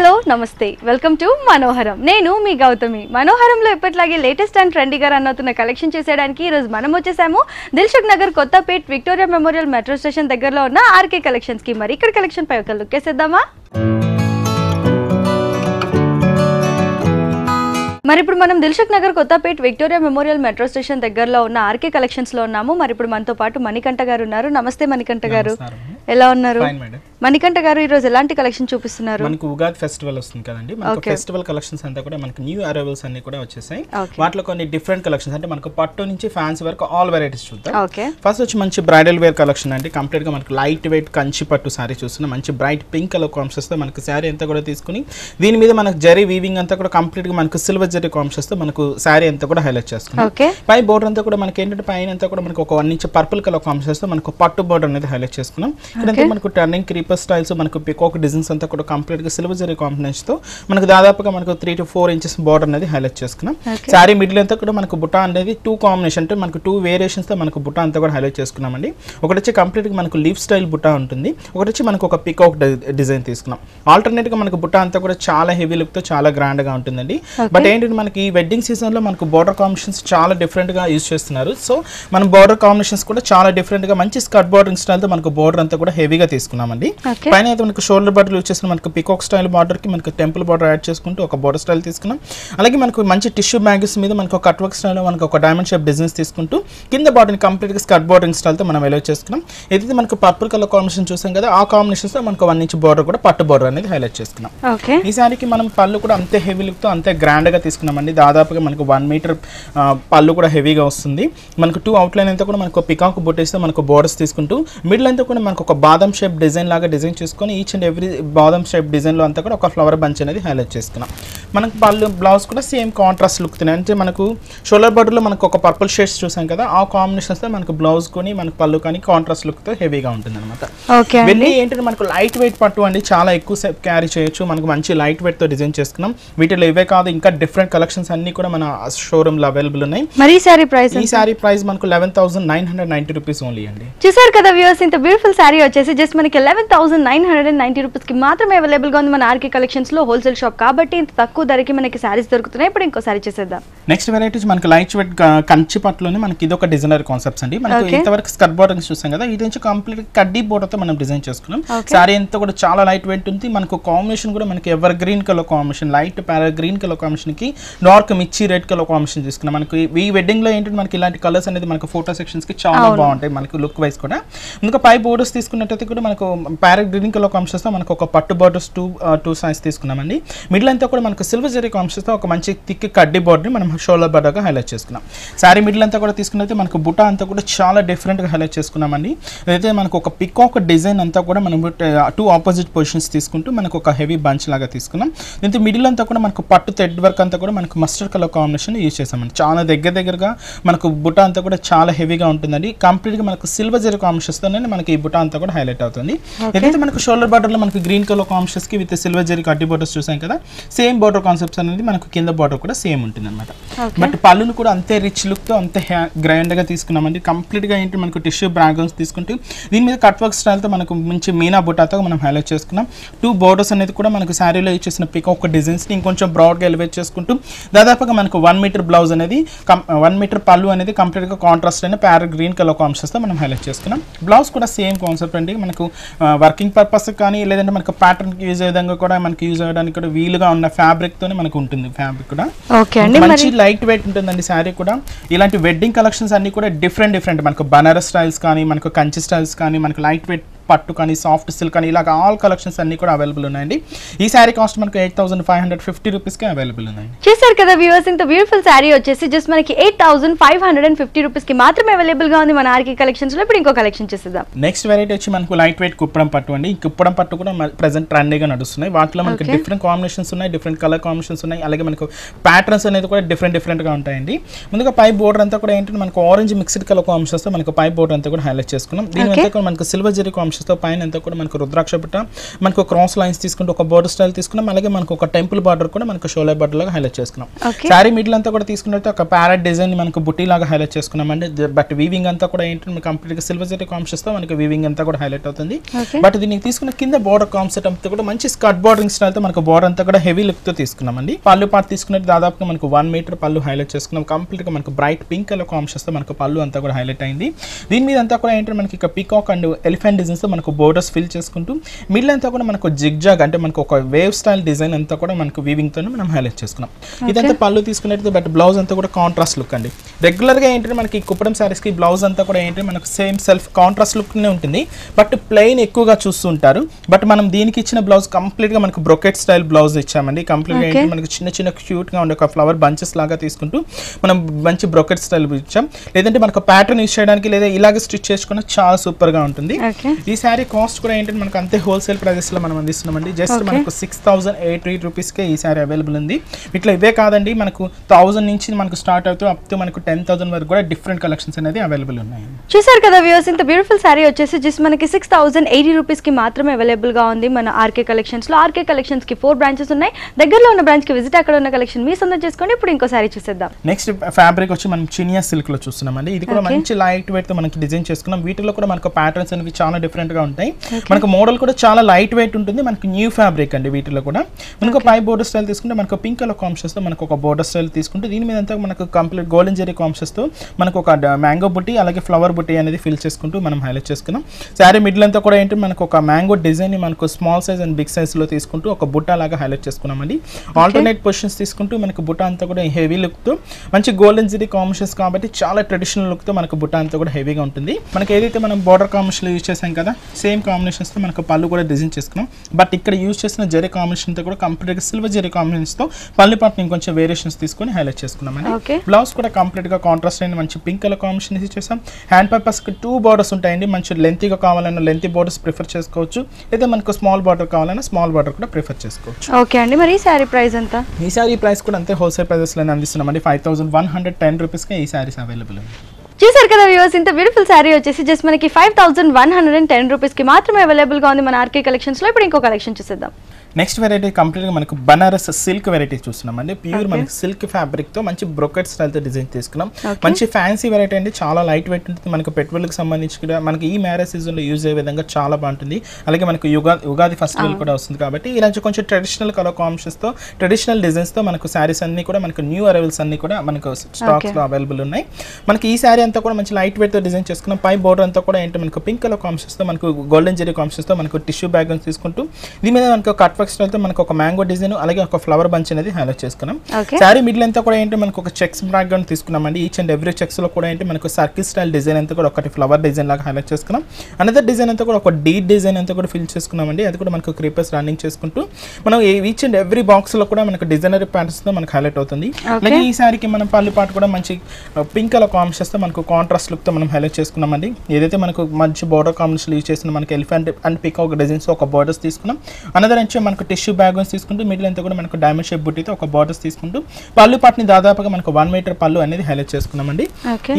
Hello నమస్తే. Welcome to మనోహరం. నేను మీ గౌతమి. మనోహరంలో ఎప్పటిలాగే లేటెస్ట్ అండ్ ట్రెండీగా రన్ అవుతున్న కలెక్షన్ చేసేయడానికి ఈరోజు మనం వచ్చేసాము. Dilsukh Nagar Kothapet Victoria Memorial metro station దగ్గరలో ఉన్న ఆర్కే కలెక్షన్స్కి మరి ఇక్కడ కలెక్షన్ పై ఒక లుక్ వేసేద్దామా? మరి ఇప్పుడు మనం Dilsukh Nagar Kothapet Victoria Memorial metro station దగ్గరలో ఉన్న ఆర్కే కలెక్షన్స్లో ఉన్నాము. మరి ఇప్పుడు మనతో పాటు మణికంఠ గారు ఉన్నారు. నమస్తే మణికంఠ గారు. ఎలా ఉన్నారు? మణికంఠ గారు ఈ రోజు ఎలాంటి కలెక్షన్ చూపిస్తున్నారు? మనకు ఉగాది ఫెస్టివల్ వస్తుంది కదండి. మనకు. ఫెస్టివల్ కలెక్షన్స్ అంతా కూడా మనకు న్యూ అరైవల్స్ అన్ని కూడా వచ్చేసాయి. వాటిలో కొన్ని డిఫరెంట్ కలెక్షన్స్ అంటే మనకు పట్టు నుంచి ఫ్యాన్సీ వరకు ఆల్ వెరైటీస్ చూద్దాం. ఫస్ట్ వచ్చి మంచి బ్రైడల్ వేర్ కలెక్షన్ అండి. కంప్లీట్గా మనకు లైట్ వెయిట్ కంచి పట్టు సారీ చూస్తున్నాం మంచి బ్రైట్ పింక్ కలర్ కాంప్షెస్తో మనకు శారీ అంతా కూడా తీసుకుని దీని మీద మనకు జరీ వీవింగ్ అంతా కూడా కంప్లీట్గా మనకు సిల్వర్ జరీ కాంప్షెస్తో మనకు శారీ అంతా కూడా హైలైట్ ఓకే. పై బోర్డర్ అంతా కూడా మనకి ఏంటంటే పైన అంతా కూడా మనకు ఒక వన్ ఇంచ్ పర్పుల్ కలర్ కాంబినేషన్స్తో మనకు పట్టు బోర్డర్ అనేది హైలైట్ చేసుకున్నాం. ఇక్కడంతా మనకు టర్నింగ్ క్రీపర్ స్టైల్స్ మనకు పికాక్ డిజైన్స్ అంతా కూడా కంప్లీట్గా సిల్వర్ జరీ కాంబినేషన్తో మనకు దాదాపుగా మనకు three to four inches border అనేది హైలైట్ చేసుకున్నాం. శారీ మిడిల్ అంతా కూడా మనకు బుటా అనేది టూ కాంబినేషన్ అంటే మనకు టూ వేరియేషన్స్తో మనకు బుటా అంతా కూడా హైలైట్ చేసుకున్నామండి. ఒకటి వచ్చి కంప్లీట్గా మనకు లీఫ్ స్టైల్ బుటా ఉంటుంది. ఒకటి వచ్చి మనకు ఒక పికాక్ డిజైన్ తీసుకున్నాం. ఆల్టర్నేట్గా మనకు బుటా అంతా కూడా చాలా హెవీ లుక్తో చాలా గ్రాండ్గా ఉంటుందండి. బట్ ఏంటంటే మనకి ఈ వెడ్డింగ్ సీజన్లో మనకు బోర్డర్ కాంబినేషన్స్ చాలా డిఫరెంట్గా యూజ్ చేస్తున్నారు. సో మనం బోర్డర్ కాంబినేషన్స్ కూడా చాలా డిఫరెంట్గా మంచి స్కర్ట్ బోర్డరింగ్ స్టైల్తో మనకు బోర్డర్ అంతా కూడా హెవీగా తీసుకున్నామండి. పైన అయితే మనకు షోల్డర్ బటర్ యూజ్ చేసిన మనకు పికాక్ స్టైల్ బార్డర్కి మనకు టెంపుల్ బార్డర్ యాడ్ చేసుకుంటూ ఒక బోర్డర్ స్టైల్ తీసుకున్నాం. అలాగే మనకు మంచి టిష్యూ బ్యాంగిల్స్ మీద మనకు ఒక కట్ వర్క్ స్టైల్ మనకు ఒక డైమండ్ షేప్ డిజైన్స్ తీసుకుంటూ కింద బాడీని కంప్లీట్గా స్కర్ట్ బోర్డరింగ్ స్టైల్తో మనం ఎలా చేసుకున్నాం. ఏదైతే మనకు పర్పుల్ కలర్ కాంబినేషన్ చూసాం కదా ఆ కాంబినేషన్స్తో మనకు వన్ ఇంచ్ బోర్డర్ కూడా పట్టు బోర్డర్ అనేది హైలైట్ చేసుకున్నాం. ఓకే ఈ సారికి మనం పళ్ళు కూడా అంతే హెవీ లుక్తో అంతే గ్రాండ్గా తీసుకున్నామండి. దాదాపుగా మనకు వన్ మీటర్ పళ్ళు కూడా హెవీగా వస్తుంది. మనకు టూ అవుట్లైన్ అంతా కూడా మనకు పికాక్ బుట్టేస్తే మనకు బోర్డర్స్ తీసుకుంటూ మిడిల్ అంతా కూడా మనకు ఒక బాదం షేప్ డిజైన్ లాగా డిజైన్ చేసుకొని ఈచ్ అండ్ ఎవ్రీ బాదం షేప్ డిజైన్లో అంతా కూడా ఒక ఫ్లవర్ బంచ్ అనేది హైలైట్ చేసుకున్నాం. మనకు పళ్ళు బ్లౌజ్ కూడా సేమ్ కాంట్రాస్ట్ లుక్ అంటే మనకు షోల్డర్ బర్డర్లో మనకు ఒక పర్పుల్ షేడ్స్ చూసాం కదా ఆ కాంబినేషన్స్తో మనకు బ్లౌజ్ కొని మనకు పళ్ళు కానీ కాంట్రాస్ట్ లుక్తో హెవీగా ఉంటుంది అనమాట వెళ్ళి ఏంటంటే మనకు లైట్ వెయిట్ పట్టు అండి చాలా ఎక్కువ సేపు క్యారీ చేయొచ్చు. మనకు మంచి లైట్ వెయిట్తో డిజైన్ చేసుకున్నాం. వీటిలో ఇవే కాదు ఇంకా డిఫరెంట్ కలెక్షన్స్ అన్ని కూడా మన షోరూమ్లో అవైలబుల్ ఉన్నాయి. మరి ఈ సారీ ప్రైస్ ఈ సారీ ప్రైస్ మనకు eleven thousand nine hundred ninety rupees only అండి. చూసారు కదా వ్యూవర్స్ ఇంత బ్యూటిఫుల్ శారీ వచ్చేసి జస్ట్ మనకి eleven thousand nine hundred ninety రూపీస్కి మాత్రమే అవైలబుల్గా ఉంది మన ఆర్కే కలెక్షన్స్లో హోల్సేల్ షాప్ కాబట్టి ఇంత తక్కువ ధరకి మనకి శారీస్ దొరుకుతున్నాయి. ఇప్పుడు ఇంకో సారీ చేసేద్దాం. నెక్స్ట్ వెరైటీస్ మనకి లైట్ వెయిట్ కంచి పట్టులోనే మనకి ఇది ఒక డిజైనర్ కాన్సెప్ట్స్ అండి. మనకు. ఇంతవరకు స్కర్ట్ బోర్డర్స్ చూసాం కదా ఇది నుంచి కంప్లీట్ కడ్డీ బోర్డర్తో మనం డిజైన్ చేసుకున్నాం. సారీ అంతా కూడా చాలా లైట్ వెయిట్ ఉంది. మనకు కాంబినేషన్ కూడా మనకి evergreen colour combination light parrot green colour కాంబినేషన్కి డార్క్ మిర్చి రెడ్ కలర్ కాంబినేషన్ తీసుకున్నాం. మనకి ఈ వెడ్డింగ్లో ఏంటంటే మనకి ఇలాంటి కలర్స్ అనేది మనకు ఫోటో సెక్షన్స్కి చాలా. బాగుంటాయి మనకి లుక్ వైస్ కూడా. ఇంకా పై బోర్డర్స్ తీసుకున్నట్టయితే కూడా మనకు పారా గ్రీన్ కలర్ కాంబినేషన్స్తో మనకు ఒక పట్టు బోర్డర్స్ టూ టూ సైజ్ తీసుకున్నామండి. మిడిల్ అంతా కూడా మనకు సిల్వర్ జరీ కాంబినేషన్స్తో ఒక మంచి థిక్ కడ్డీ బోర్డర్ మనం షోల్డర్ బోర్డర్గా హైలైట్ చేసుకున్నాం. సారీ మిడిల్ అంతా కూడా తీసుకున్నైతే మనకు బుటా అంతా కూడా చాలా డిఫరెంట్గా హైలైట్ చేసుకున్నామండి. అయితే మనకు ఒక పికాక్ డిజైన్ అంతా కూడా మనం టూ ఆపోజిట్ పొజిషన్స్ తీసుకుంటూ మనకు ఒక హెవీ బంచ్ లాగా తీసుకున్నాం. దీంతో మిడిల్ అంతా కూడా మనకు పట్టు థ్రెడ్ వర్క్ అంతా కూడా మనకు మస్టర్డ్ కలర్ కాంబినేషన్ యూజ్ చేసామండి చాలా దగ్గర దగ్గరగా మనకు బుటా అంతా కూడా చాలా హెవీగా ఉంటుందండి. కంప్లీట్గా మనకు సిల్వర్ జరీ కాంబినేషన్స్ తోనే మనకి ఈ బుటా అంతా కూడా హైలైట్ అవుతుంది. ఏదైతే మనకు షోల్డర్ బార్డర్లో మనకు గ్రీన్ కలర్ కాంబినేషన్స్కి విత్ సిల్వర్ జరీ కడ్డీ బోర్డర్స్ చూసాం కదా సేమ్ బోర్డర్ కాన్సెప్ట్స్ అనేది మనకు కింద బోర్డర్ కూడా సేమ్ ఉంటుంది అనమాట. బట్ పళ్ళును కూడా అంతే రిచ్ లుక్తో అంతే గ్రైండ్గా తీసుకున్నామండి. కంప్లీట్గా ఏంటి మనకు టిష్యూ బ్రాంగల్స్ తీసుకుంటూ దీని మీద కట్ వర్క్ స్టైల్తో మనకు మంచి మీనా బుటాతో మనం హైలైట్ చేసుకున్నాం. టూ బోర్డర్స్ అనేది కూడా మనకు శారీలో ఇచ్చేసిన పికాక్ డిజైన్స్ని ఇంకొంచెం బ్రాడ్గా ఎలివేట్ చేసుకుంటూ దాదాపుగా మనకు వన్ మీటర్ బ్లౌజ్ అనేది వన్ మీటర్ పళ్ళు అనేది కంప్లీట్గా కాంట్రాస్ట్ అయిన ప్యార గ్రీన్ కలర్ కాంబినేషన్స్తో మనం హైలైట్ చేసుకున్నాం. బ్లౌజ్ కూడా సేమ్ కాన్సెప్ట్ అండి. మనకు వర్కింగ్ పర్పస్ కానీ లేదంటే మనకు ప్యాటర్న్ యూజ్ అయ్యే విధంగా కూడా మనకి యూజ్ అయ్యడానికి కూడా వీలుగా ఉన్న ఫ్యాబ్రిక్ తోనే మనకు ఉంటుంది ఫ్యాబ్రిక్ కూడా. మంచి లైట్ వెయిట్ ఉంటుందండి శారీ కూడా. ఇలాంటి వెడ్డింగ్ కలెక్షన్స్ అన్ని కూడా డిఫరెంట్ డిఫరెంట్ మనకు బనారస్ స్టైల్స్ కానీ మనకు కంచి స్టైల్స్ కానీ మనకు లైట్ వెయిట్ పట్టు కానీ సాఫ్ట్ సిల్క్ కానీ ఇలాగ ఆల్ కలెక్షన్స్ అన్ని కూడా అవైలబుల్ ఉన్నాయండి. ఈ శారీ కాస్ట్ మనకు eight thousand five hundred fifty రూపీస్కి అవైలబుల్ ఉన్నాయండి. చూసారు కదా వ్యూవర్స్ ఇంత బ్యూటిఫుల్ శారీ వచ్చేసి జస్ట్ మనకి eight thousand five hundred and fifty రూపీస్కి మాత్రమే అవైలబుల్గా ఉంది మన ఆర్కే కలెక్షన్స్లో. ఇప్పుడు ఇంకో కలెక్షన్ చేసేద్దాం. నెక్స్ట్ వెరైటీ వచ్చి మనకు లైట్ వెయిట్ కుప్పడం పట్టు అండి. ఈ కుప్పడం పట్టు కూడా ప్రెసెంట్ ట్రెండీగా నడుస్తున్నాయి. వాటిలో మనకి. డిఫరెంట్ కాంబినేషన్స్ ఉన్నాయి డిఫరెంట్ కలర్ కాంబినేషన్స్ ఉన్నాయి. అలాగే మనకు ప్యాటర్న్స్ అనేది కూడా డిఫరెంట్ డిఫరెంట్గా ఉంటాయండి. ముందుగా పై బోర్డర్ అంతా కూడా ఏంటంటే మనకు ఆరెంజ్ మిక్స్డ్ కలర్ కాంబినేషన్స్తో మనకు పై బోర్డర్ అంతా కూడా హైలైట్ చేసుకున్నాం. దీని. అంతా కూడా మనకు సిల్వర్ జరీ కాంబినేషన్స్ కాంప్షన్స్తో పైన అంతా కూడా మనకు రుద్రాక్ష బుట్ట మనకు క్రాస్ లైన్స్ తీసుకుంటే ఒక బోర్డర్ స్టైల్ తీసుకున్నాం. అలాగే మనకు ఒక టెంపుల్ బార్డర్ కూడా మనకు షోలే బార్డర్ లాగా హైలైట్ చేసుకున్నాం. శారీ మిడిల్ అంతా కూడా తీసుకున్నట్టు ఒక ప్యారెట్ డిజైన్ మనకు బుట్టి లాగా హైలైట్ చేసుకున్నామండి. బట్ వీవింగ్ అంతా కూడా ఏంటంటే కంప్లీట్గా సిల్వర్ జరీ కాంప్షన్స్తో మనకి వీవింగ్ అంతా కూడా హైలైట్ అవుతుంది. బట్ దీనికి తీసుకున్న కింద బోర్డర్ కాన్సెప్ట్ అంతా కూడా మంచి స్కర్ట్ బార్డరింగ్ స్టైల్తో మనకు బోర్డర్ అంతా కూడా హెవీ లుక్తో తీసుకున్నామండి. పళ్ళు పాటు తీసుకున్నట్టు దాదాపుగా మనకు వన్ మీటర్ పళ్ళు హైలైట్ చేసుకున్నాం. కంప్లీట్గా మనకు బ్రైట్ పింక్ కలర్ కాంప్షన్స్తో మనకు పళ్ళు అంతా కూడా హైలైట్ అయింది. దీని మీద అంతా కూడా ఏంటంటే మనకి ఇక పీకాక్ అండ్ ఎలిఫెంట్ డిజైన్స్తో మనకు బోర్డర్స్ ఫిల్ చేసుకుంటూ మిడిల్ అంతా కూడా మనకు జిగ్జాగ్ అంటే మనకు ఒక వేవ్ స్టైల్ డిజైన్ అంతా కూడా మనకు వీవింగ్తో మనం హైలైట్ చేసుకున్నాం. ఇదంతా పళ్ళు తీసుకున్నట్టు బట్ బ్లౌజ్ అంతా కూడా కాంట్రాస్ట్ లుక్ అండి. రెగ్యులర్గా ఏంటంటే మనకి కుప్పడం సారీస్కి బ్లౌజ్ అంతా కూడా ఏంటంటే మనకు సేమ్ సెల్ఫ్ కాంట్రాస్ట్ లుక్ ఉంటుంది. బట్ ప్లెయిన్ ఎక్కువగా చూస్తుంటారు బట్ మనం దీనికి ఇచ్చిన బ్లౌజ్ కంప్లీట్గా మనకు బ్రొకెట్ స్టైల్ బ్లౌజ్ ఇచ్చామండి. కంప్లీట్గా. ఏంటంటే మనకు చిన్న చిన్న క్యూట్గా ఉండే ఒక ఫ్లవర్ బంచెస్ లాగా తీసుకుంటూ మనం మంచి బ్రొకెట్ స్టైల్ ఇచ్చాం. లేదంటే మనకు ప్యాటర్న్ యూస్ చేయడానికి లేదా ఇలాగే స్టిచ్ చేసుకున్న చాలా సూపర్గా ఉంటుంది ఈ శారీ కాస్ట్ కూడా ఏంటంటే మనకు అంతే హోల్సేల్ ప్రైజెస్లో మనం అందిస్తున్నామండి. జస్ట్. మనకు సిక్స్ థౌసండ్ ఎయిట్ ఎయిట్ రూపీస్కే ఈ శారీ అవైలబుల్ ఉంది. ఇట్లా ఇవే కాదండి మనకు థౌసండ్ నుంచి మనకు స్టార్ట్ అవుతూ అప్ టు మనకు టెన్ థౌసండ్ వరకు కూడా డిఫరెంట్ కలెక్షన్స్ అనేది అవైలబుల్ ఉన్నాయి చూసారు కదా వ్యూస్ ఇంత బ్యూటిఫుల్ శారీ వచ్చేసి జస్ట్ మనకి సిక్స్ థౌసండ్ ఎయిటీ రూపీస్కి మాత్రమే అవైలబుల్గా ఉంది మన ఆర్కే కలెక్షన్స్లో ఆర్కే కలెక్షన్స్కి ఫోర్ బ్రాంచెస్ ఉన్నాయి. దగ్గరలో ఉన్న బ్రాంచ్కి విజిట్ అక్కడ ఉన్న కలెక్షన్ మీ సొంతం చేసుకోండి. ఇప్పుడు ఇంకో శారీ చూసేద్దాం. నెక్స్ట్ ఫ్యాబ్రిక్ వచ్చి మనం చినియా సిల్క్లో చూస్తున్నామండి. ఇది కూడా. మంచి లైట్ వెయిట్తో మనకి డిజైన్ చేసుకున్నాం. వీటిలో కూడా మనకు ప్యాటర్న్స్ అనేవి చాలా డిఫరెంట్ గా ఉంటాయి. మనకు మోడల్ కూడా చాలా లైట్ వెయిట్ ఉంటుంది. మనకి న్యూ ఫ్యాబ్రిక్ అండి వీటిలో కూడా. మనకు పై బోర్డర్ స్టైల్ తీసుకుంటే మనకు పింక్ కలర్ కాంప్షన్స్తో మనకు ఒక బోర్డర్ స్టైల్ తీసుకుంటే దీని మీద అంతా మనకు కంప్లీట్ గోల్డెన్ జెరీ కాంప్షన్స్తో మనకు ఒక మ్యాంగో బుట్టి అలాగే ఫ్లవర్ బుట్టి అనేది ఫిల్ చేసుకుంటూ మనం హైలైట్ చేసుకున్నాం శారీ మిడిల్ అంతా కూడా ఏంటి? మనకు ఒక మ్యాంగో డిజైన్ మనకు స్మాల్ సైజ్ అండ్ బిగ్ సైజ్లో తీసుకుంటూ ఒక బుట్ట లాగా హైలైట్ చేసుకున్నామండి. ఆల్టర్నేట్ పొజిషన్స్ తీసుకుంటూ మనకు బుట్ట అంతా కూడా హెవీ లుక్తో మంచి గోల్డెన్ జరీ కాంబినేషన్స్ కాబట్టి చాలా ట్రెడిషనల్ లుక్తో మనకు బుట్ట అంతా కూడా హెవీగా ఉంటుంది. మనకి ఏదైతే మనం బార్డర్ కాంబినేషన్ యూజ్ చేసాం కదా సేమ్ కాంబినేషన్స్తో మనకు పళ్ళు కూడా డిజైన్ చేసుకున్నాం. బట్ ఇక్కడ యూజ్ చేసిన జరీ కాంబినేషన్తో కూడా కంప్లీట్గా సిల్వర్ జరీ కాంబినేషన్స్తో పళ్ళు పాటు ఇంకొంచెం వేరియేషన్స్ తీసుకొని హైలైట్ చేసుకున్నామండి. బ్లౌజ్ కూడా కంప్లీట్గా కాంట్రాస్ట్ అయిన మంచి పింక్ కలర్ కాంబినేషన్ ఇచ్చేసాం హ్యాండ్ పేపర్స్కి టూ బార్డర్స్ ఉంటాయండి. మంచి లెంతీగా కావాలన్నా లెంతీ బార్డర్స్ ప్రిఫర్ చేసుకోవచ్చు. లేదా మనకు స్మాల్ బార్డర్ కావాలన్నా స్మాల్ బార్డర్ కూడా ప్రిఫర్ చేసుకోవచ్చు. ఓకే అండి. మరి ఈ శారీ ప్రైస్ ఎంత? ఈ సారీ ప్రైస్ కూడా అంతే హోల్సేల్ ప్రైజెస్లోనే అందిస్తున్నామండి. Five thousand one hundred ten రూపీస్కి ఈ సారీస్ అవైలబుల్ ఉంది. చూసారు కదా వ్యూవర్స్ ఇంత బ్యూటిఫుల్ శారీ వచ్చేసి జస్ట్ మనకి five thousand one hundred and ten రూపీస్కి మాత్రమే అవైలబుల్గా ఉంది మన ఆర్కే కలెక్షన్స్లో ఇప్పుడు ఇంకో కలెక్షన్ చూసేద్దాం. నెక్స్ట్ వెరైటీ కంప్లీట్గా మనకు బనారస్ సిల్క్ వెరైటీ చూస్తున్నామండి ప్యూర్. మనకి సిల్క్ ఫ్యాబ్రిక్తో మంచి బ్రొకెట్ స్టైల్తో డిజైన్ తీసుకున్నాం. మంచి ఫ్యాన్సీ వెరైటీ అండి. చాలా లైట్ వెయిట్ ఉంటుంది. మనకు పెట్టుబడులకు సంబంధించి కూడా మనకి ఈ మ్యారేజ్ సీజన్లో యూజ్ అయ్యే విధంగా చాలా బాగుంటుంది. అలాగే మనకు యుగా ఉగాది ఫెస్టివల్ కూడా వస్తుంది కాబట్టి ఇలాంటి కొంచెం ట్రెడిషనల్ కలర్ కాంబినేషన్స్తో ట్రెడిషనల్ డిజైన్స్తో మనకు శారీస్ అన్ని కూడా మనకు న్యూ అరైవల్స్ అన్ని కూడా మనకు స్టాక్స్లో అవైలబుల్ ఉన్నాయి. మనకి ఈ శారీ అంతా కూడా మంచి లైట్ వెయిట్తో డిజైన్ చేసుకున్నాం. పై బోర్డర్ అంతా కూడా ఏంటి? మనకు పింక్ కలర్ కాంబినేషన్స్తో మనకు గోల్డెన్ జెరీ కాంబినేషన్స్తో మనకు టిష్యూ బ్యాగ్ తీసుకుంటూ దీని మీద మనకు కట్ వర్క్ స్టైల్తో మనకు ఒక మ్యాంగో డిజైన్ అలాగే ఒక ఫ్లవర్ బంచ్ అనేది హైలైట్ చేసుకున్నాం. శారీ మిడిల్ అంతా కూడా ఏంటి మనకు ఒక చెక్స్ బ్యాక్గ్రౌండ్ తీసుకున్నామండి. ఈచ్ అండ్ ఎవ్రీ చెక్స్లో కూడా ఏంటి మనకు సర్కిల్ స్టైల్ డిజైన్ అంతా కూడా ఒకటి ఫ్లవర్ డిజైన్ లాగా హైలైట్ చేసుకున్నాం. అనదర్ డిజైన్ అంతా కూడా ఒక డీ డిజైన్ అంతా కూడా ఫిల్ చేసుకున్నామండి. అది కూడా మనకు క్రీపర్స్ రన్నింగ్ చేసుకుంటూ మనం ఈచ్ అండ్ ఎవ్రీ బాక్స్లో కూడా మనకు డిజైనరీ ప్యాటర్న్స్తో మనకు హైలైట్ అవుతుంది. అలాగే ఈ శారీకి మనం పళ్ళు పాటు కూడా మంచి పింక్ కలర్ కాంబినేషన్స్తో మనకు కాంట్రాస్ట్ లుక్తో మనం హైలైట్ చేసుకున్నామండి. ఏదైతే మనకు మంచి బోర్డర్ కాంబినేషన్ యూజ్ చేసిన మనకి ఎలిఫెంట్ అండ్ పికాక్ డిజైన్స్ ఒక బోర్డర్స్ తీసుకున్నాం. అనదర్ నుంచి మనకు టిష్యూ బ్యాగ్స్ తీసుకుంటూ మిడిల్ అంతా కూడా మనకు డైమండ్ షేప్ బుట్టితో ఒక బార్డర్స్ తీసుకుంటూ పళ్ళు పాటుని దాదాపుగా మనకు వన్ మీటర్ పళ్ళు అనేది హైలైట్ చేసుకున్నామండి.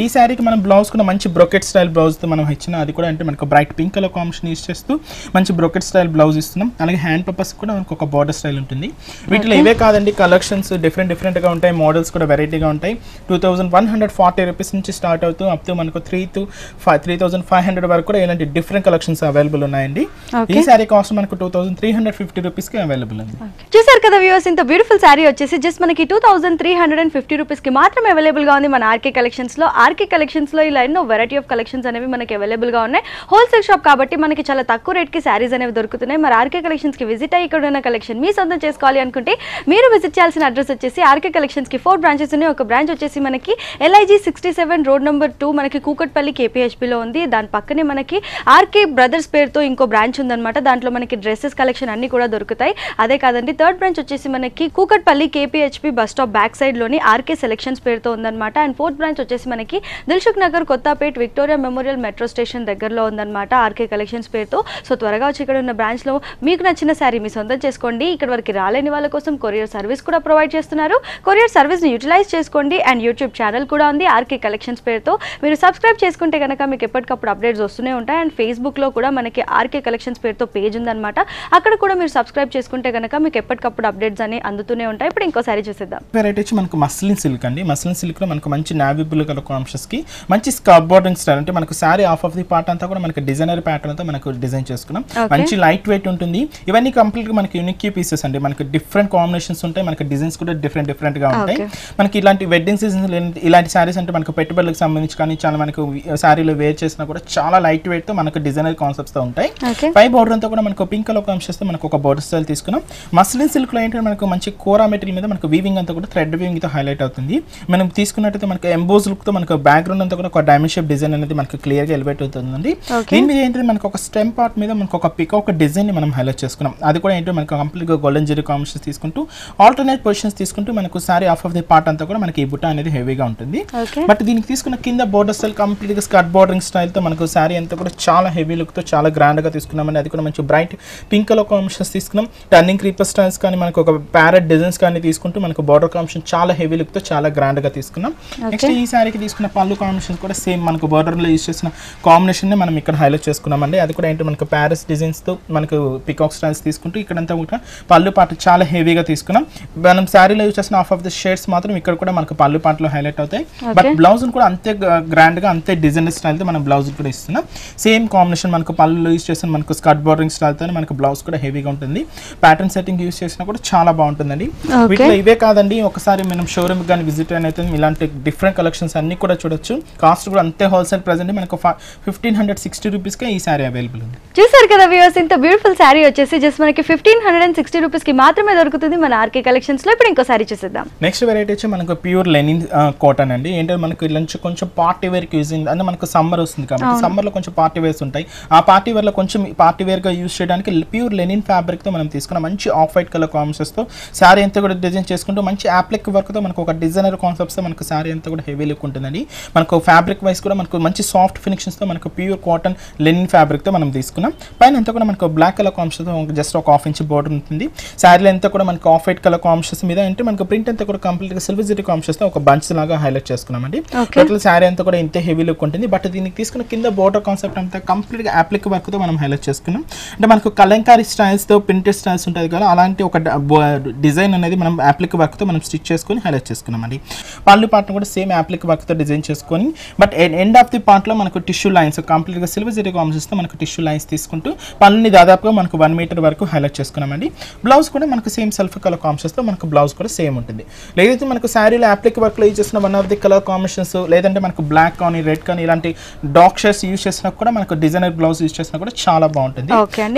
ఈ శారీకి మనం బ్లౌజ్ కూడా మంచి బ్రొకెట్ స్టైల్ బ్లౌజ్తో మనం ఇచ్చిన అది కూడా అంటే మనకు bright pink colour combination use చేస్తూ మంచి బ్రొకెట్ స్టైల్ బ్లౌజ్ ఇస్తున్నాం. అలాగే హ్యాండ్ పర్పస్ కూడా మనకు ఒక బార్డర్ స్టైల్ ఉంటుంది. వీటిలో ఇవే కాదండి కలెక్షన్స్ డిఫరెంట్ డిఫరెంట్గా ఉంటాయి మోడల్స్ కూడా వెరైటీగా ఉంటాయి. Two thousand one hundred forty rupees నుంచి స్టార్ట్ అవుతూ అప్ టు మనకు three to five three thousand five hundred వరకు కూడా ఇలాంటి డిఫరెంట్ కలెక్షన్స్ అవైలబుల్ ఉన్నాయండి. ఈ శారీ కాస్ట్ మనకు two thousand three hundred fifty రూపీస్కి అవైలబుల్ చూసారు కదా వ్యూవర్స్ ఇంత బ్యూటిఫుల్ శారీ వచ్చేసి జస్ట్ మనకి two thousand three hundred and fifty రూపీస్కి మాత్రమే అవైలబుల్గా ఉంది మన ఆర్కే కలెక్షన్స్లో ఆర్కే కలెక్షన్స్లో ఇలా ఎన్నో వెరైటీ ఆఫ్ కలెక్షన్స్ అనేవి మనకి అవైలబుల్గా ఉన్నాయి. హోల్సేల్ షాప్ కాబట్టి మనకి చాలా తక్కువ రేట్కి శారీస్ అనేవి దొరుకుతున్నాయి. మరి ఆర్కే కలెక్షన్స్కి విజిట్ అయ్యి ఇక్కడ ఉన్న కలెక్షన్ మీ సొంతం చేసుకోవాలి అనుకుంటే మీరు విజిట్ చేయాల్సిన అడ్రస్ వచ్చేసి ఆర్కే కలెక్షన్స్కి ఫోర్ బ్రాంచెస్ ఉన్నాయి. ఒక బ్రాంచ్ వచ్చేసి మనకి LIG sixty seven road number two మనకి కూకట్పల్లి కేపీహెచ్పిలో ఉంది. దాని పక్కనే మనకి ఆర్కే బ్రదర్స్ పేరుతో ఇంకో బ్రాంచ్ ఉందన్నమాట. దాంట్లో మనకి డ్రెస్సెస్ కలెక్షన్ అన్ని కూడా దొరుకుతాయి. అదే కాదండి థర్డ్ బ్రాంచ్ వచ్చేసి మనకి Kukatpally KPHB bus stop back సైడ్లోని RK selections పేరుతో ఉందన్నమాట. అండ్ ఫోర్త్ బ్రాంచ్ వచ్చేసి మనకి Dilsukh Nagar Kothapet Victoria Memorial metro station దగ్గరలో ఉందన్నమాట ఆర్కే కలెక్షన్స్ పేరుతో. సో త్వరగా వచ్చి ఇక్కడ ఉన్న బ్రాంచ్లో మీకు నచ్చిన శారీ మీ సొంతం చేసుకోండి. ఇక్కడ వరకు రాలేని వాళ్ళ కోసం కొరియర్ సర్వీస్ కూడా ప్రొవైడ్ చేస్తున్నారు. కొరియర్ సర్వీస్ని యూటిలైజ్ చేసుకోండి. అండ్ యూట్యూబ్ ఛానల్ కూడా ఉంది ఆర్కే కలెక్షన్స్ పేరుతో. మీరు సబ్స్క్రైబ్ చేసుకుంటే కనుక మీకు ఎప్పటికప్పుడు అప్డేట్స్ వస్తూనే ఉంటాయి. అండ్ ఫేస్బుక్లో కూడా మనకి ఆర్కే కలెక్షన్స్ పేరుతో పేజ్ ఉందన్నమాట. అక్కడ కూడా మీరు సబ్స్క్రైబ్ చేసుకుంటే కనుక మీకు ఎప్పటికప్పుడు అప్డేట్స్ అని అందుతూనే ఉంటాయి. ఇప్పుడు ఇంకోసారి చూసేద్దాం. వెరైటీ వచ్చి మనకు మస్లిన్ సిల్క్ అండి. మస్లిన్ సిల్క్లో మనకు మంచి నావీ బ్లూ కలర్ కాంప్షన్స్కి మంచి స్కార్ప్ బోర్డింగ్ స్టైల్ అంటే మనకు sari half of the part అంతా కూడా మనకు డిజైనర్ ప్యాటర్న్తో మనకు డిజైన్ చేసుకున్నాం. మంచి లైట్ వెయిట్ ఉంటుంది. ఇవన్నీ కంప్లీట్గా మనకి యూనిక్ పీసెస్ అండి. మనకి డిఫరెంట్ కాంబినేషన్స్ ఉంటాయి. మనకి డిజైన్స్ కూడా డిఫరెంట్ డిఫరెంట్గా ఉంటాయి. మనకి ఇలాంటి వెడ్డింగ్ సీజన్ ఇలాంటి శారీస్ అంటే మనకు పెట్టుబడులకు సంబంధించి కానీ చాలా మనకు శారీలో వేర్ చేసినా కూడా చాలా లైట్ వెయిట్తో మనకు డిజైనర్ కాన్సెప్ట్స్తో ఉంటాయి. పై బోర్డర్ అంతా కూడా మనకు పింక్ కలర్ కాంప్షన్స్తో మనకు ఒక బోర్డర్ స్టైల్ తీసుకున్నాం. మస్లిన్ సిల్క్లో ఏంటంటే మనకు మంచి కోరా మెటీరియల్ మీద మనకు వీవింగ్ అంతా కూడా థ్రెడ్ వీవింగ్తో హైలైట్ అవుతుంది. మనం తీసుకున్నట్టయితే మనకు ఎంబోజ్ లుక్తో మనకు బ్యాక్గ్రౌండ్ అంతా కూడా ఒక డైమండ్ షేప్ డిజైన్ అనేది మనకు క్లియర్గా ఎలివేట్ అవుతుందండి. దీని మీద ఏంటంటే మనకు ఒక స్టెమ్ పార్ట్ మీద మనకు ఒక పిక్ ఒక డిజైన్ని మనం హైలైట్ చేసుకున్నాం. అది కూడా ఏంటంటే మనకు కంప్లీట్గా గోల్డెన్ జెరీ కాంబినేషన్స్ తీసుకుంటూ ఆల్టర్నేట్ పొజిషన్స్ తీసుకుంటూ మనకు sari half of the part అంతా కూడా మనకి ఈ బుట్ట అనేది హెవీగా ఉంటుంది. బట్ దీనికి తీసుకున్న కింద బోర్డర్ స్టైల్ కంప్లీట్గా స్కర్ట్ బోర్డరింగ్ స్టైల్తో మనకు శారీ అంతా కూడా చాలా హెవీ లుక్తో చాలా గ్రాండ్గా తీసుకున్నామండి. అది కూడా మంచి బ్రైట్ పింక్ కలర్ కాంబినేషన్స్ తీసుకున్నాం. టర్నింగ్ క్రీపర్ స్టైల్స్ కానీ మనకు ఒక ప్యారెట్ డిజైన్స్ కానీ తీసుకుంటూ మనకు బోర్డర్ కాంబినేషన్ చాలా హెవీ లుక్తో చాలా గ్రాండ్గా తీసుకున్నాం. నెక్స్ట్ ఈ శారీకి తీసుకున్న పళ్ళు కాంబినేషన్ కూడా సేమ్ మనకు border లో యూస్ చేసిన కాంబినేషన్ని మనం ఇక్కడ హైలైట్ చేసుకున్నామండి. అది కూడా ఏంటంటే మనకు ప్యారెస్ డిజైన్స్తో మనకు పికాక్ స్టైల్స్ తీసుకుంటూ ఇక్కడంతా కూడా పళ్ళు పాట చాలా హెవీగా తీసుకున్నాం. మనం శారీలో యూస్ చేసిన ఆఫ్ ఆఫ్ ద షేడ్స్ మాత్రం ఇక్కడ కూడా మనకు పళ్ళు పాటలో హైలైట్ అవుతాయి. బట్. బ్లౌజ్ కూడా అంతే గ్రాండ్గా అంతే డిజైన్ స్టైల్తో మనం బ్లౌజ్ కూడా ఇస్తున్నాం. సేమ్ కాంబినేషన్ మనకు పళ్ళు యూస్ చేసిన మనకు స్కర్ట్ బోర్డరింగ్ స్టైల్తో మనకు బ్లౌజ్ కూడా హెవీగా ఉంటుంది. ప్యాటర్న్ సెట్టింగ్ యూస్ చేసినా కూడా చాలా బాగుంటుందండి. వీటిలో ఇవే కాదండి ఒకసారి మనం షోరూమ్ కానీ విజిట్ అయినైతే ఇలాంటి డిఫరెంట్ కలెక్షన్స్ అన్ని కూడా చూడొచ్చు. కాస్ట్ కూడా అంతే హోల్సేల్ ప్రెసెంట్ మనకు ఫిఫ్టీన్ హండ్రెడ్ సిక్స్టీ రూపీస్కే ఈ సారీ అవైలబుల్ ఉంది. చూసారు కదా వ్యూవర్స్ ఇంత బ్యూటిఫుల్ శారీ వచ్చేసి జస్ట్ మనకి ఫిఫ్టీన్ హండ్రెడ్ అండ్ సిక్స్టీ రూపీస్కి మాత్రమే దొరుకుతుంది మన ఆర్కే కలెక్షన్స్లో ఇప్పుడు ఇంకోసారి చూసేద్దాం. నెక్స్ట్ వెరైటీ వచ్చి మనకు ప్యూర్ లెనిన్ కాటన్ అండి. ఏంటంటే మనకు లంచ్ కొంచెం పార్టీ వేర్కి యూజ్ అయింది. అంటే మనకు సమ్మర్ వస్తుంది కాబట్టి సమ్మర్లో కొంచెం పార్టీ వేర్స్ ఉంటాయి. ఆ పార్టీ వేర్లో కొంచెం పార్టీ వేర్గా యూజ్ చేయడానికి ప్యూర్ లెనిన్ ఫ్యాబ్రిక్తో మనం తీసుకున్న మంచి ఆఫ్ వైట్ కలర్ కాంబినేషన్స్తో శారీ అంతా కూడా డిజైన్ చేసుకుంటూ మంచి యాప్లిక్ వర్క్తో మనకు ఒక డిజైనర్ కాన్సెప్ట్స్తో మనకు శారీ అంతా కూడా హెవీ లుక్ ఉంటుందండి. మనకు ఫ్యాబ్రిక్ వైస్ కూడా మనకు మంచి సాఫ్ట్ ఫినిషింగ్స్తో మనకు ప్యూర్ కాటన్ లెనిన్ ఫ్యాబ్రిక్తో మనం తీసుకున్నాం. పైన అంతా కూడా మనకు బ్లాక్ కలర్ కాంబినేషన్తో జస్ట్ ఒక హాఫ్ ఇంచ్ బోర్డర్ ఉంటుంది. శారీలో అంతా కూడా మనకు ఆఫ్ వైట్ కలర్ కాంబినేషన్స్ మీద అంటే మనకు ప్రింట్ అంతా కూడా కంప్లీట్గా సిల్వర్ జరీ కాంబినేషన్స్తో ఒక బంచ్ లాగా హైలైట్ చేసుకున్నామండి. టోటల్ శారీ అంతా కూడా ఇంతే హెవీ లుక్ ఉంటుంది. బట్ దీనికి తీసుకున్న కింద బోర్డర్ కాన్సెప్ట్ అంతా కంప్లీట్గా యాప్లిక్ వర్క్తో మనం హైలైట్ చేసుకున్నాం. అంటే మనకు కలంకారీ స్టైల్స్తో స్టైల్స్ ఉంటుంది కదా అలాంటి ఒక డిజైన్ అనేది మనం యాప్లిక్ వర్క్తో మనం స్టిచ్ చేసుకొని హైలైట్ చేసుకున్నామండి. పళ్ళు పార్ట్ను కూడా సేమ్ యాప్లిక్ వర్క్తో డిజైన్ చేసుకొని బట్ ఎండ్ ఆఫ్ ది పార్ట్లో మనకు టిష్యూ లైన్స్ కంప్లీట్గా సిల్వర్ జరీ కాంబినేషన్స్తో మనకు టిష్యూ లైన్స్ తీసుకుంటూ పళ్ళని దాదాపుగా మనకు వన్ మీటర్ వరకు హైలైట్ చేసుకున్నామండి. బ్లౌజ్ కూడా మనకు సేమ్ సెల్ఫ్ కలర్ కాంబినేషన్స్తో మనకు బ్లౌజ్ కూడా సేమ్ ఉంటుంది. లేదైతే మనకు శారీలో యాప్లిక్ వర్క్లో యూజ్ చేసిన one of the colour combinations లేదంటే మనకు బ్లాక్ కానీ రెడ్ కానీ ఇలాంటి డార్క్ షేడ్స్ యూజ్ చేసినా కూడా మనకు డిజైనర్ బ్లౌజ్ యూజ్ చేసినా కూడా చాలా బాగుంటుంది.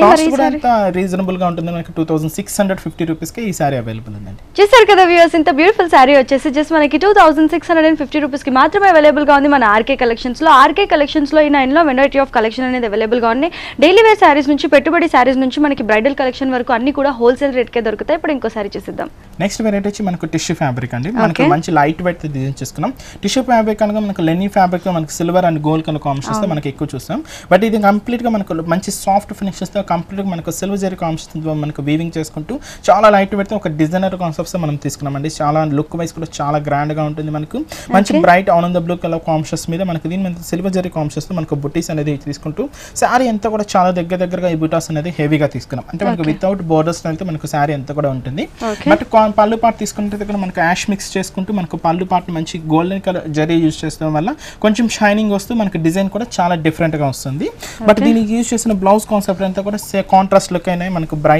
కాస్ట్ కూడా? అంత రీజనబుల్గా ఉంటుంది మనకి two thousand six hundred fifty రూపీస్కి ఈ సారీ అవైలబుల్ ఉందండి. చూసారు కదా వ్యూవర్స్ ఇంత బ్యూటిఫుల్ శారీ వచ్చేసి జస్ట్ మనకి two thousand six hundred and fifty రూపీస్కి మాత్రమే అవైలబుల్గా ఉంది మన ఆర్కే కలెక్షన్స్లో ఆర్కే కలెక్షన్స్లో ఈ నైన్లో వెరైటీ ఆఫ్ కలెక్షన్ అనేది అవైలబుల్గా ఉంది డైలీ వేర్ శారీస్ నుంచి పెట్టుబడి శారీస్ నుంచి మనకి బ్రైడల్ కలెక్షన్ వరకు అన్ని కూడా హోల్సేల్ రేట్కే దొరుకుతాయి. ఇప్పుడు ఇంకోసారి చూసిద్దాం. నెక్స్ట్ వెరైటీ వచ్చి మనకు టిష్యూ ఫ్యాబ్రిక్ అండి. మనకు. మంచి లైట్ వెయిట్ డిజైన్ చేసుకున్నాం. టిష్యూ ఫ్యాబ్రిక్ అనగా మనకు లెనీ ఫ్యాబ్రిక్ మనకు సిల్వర్ అండ్ గోల్డ్ కలర్ కాంబినేషన్స్తో మనకి ఎక్కువ చూస్తాం. బట్ ఇది కంప్లీట్గా మనకు మంచి సాఫ్ట్ ఫినిషెస్తో కంప్లీట్గా మనకు సిల్వర్ జరీ కాంబినేషన్ మనకు వీవింగ్ చేసుకుంటూ చాలా లైట్ వెయిట్ ఒక డిజైనర్ కాన్సెప్ట్స్ మనం తీసుకున్నామండి. చాలా లుక్ వైస్ కూడా చాలా గ్రాండ్గా ఉంటుంది మనకు. మంచి. బ్రైట్ ఆనంద బ్లూ కలర్ కాంబినేషన్స్ మీద మనకు దీని మీద సిల్వర్ జరీ కాంబినేషన్స్తో మనకు బుటీస్ అనేది తీసుకుంటూ శారీ అంతా కూడా చాలా దగ్గర దగ్గరగా ఈ బుటాస్ అనేది హెవీగా తీసుకున్నాం. అంటే మనకు. వితౌట్ బోర్డర్స్ అయితే మనకు శారీ అంతా కూడా ఉంటుంది. బట్ పళ్ళు పాటు తీసుకుంటే దగ్గర మనకు యాష్ మిక్స్ చేసుకుంటూ మనకు పళ్ళు పాటు మంచి గోల్డెన్ కలర్ జరీ యూజ్ చేసడం వల్ల కొంచెం షైనింగ్ వస్తూ మనకి డిజైన్ కూడా చాలా డిఫరెంట్గా వస్తుంది. బట్ దీనికి యూజ్ చేసిన బ్లౌజ్ కాన్సెప్ట్ అంతా కూడా కాంట్రాస్ట్ లుక్ అయినాయి. మనకు బ్రైట్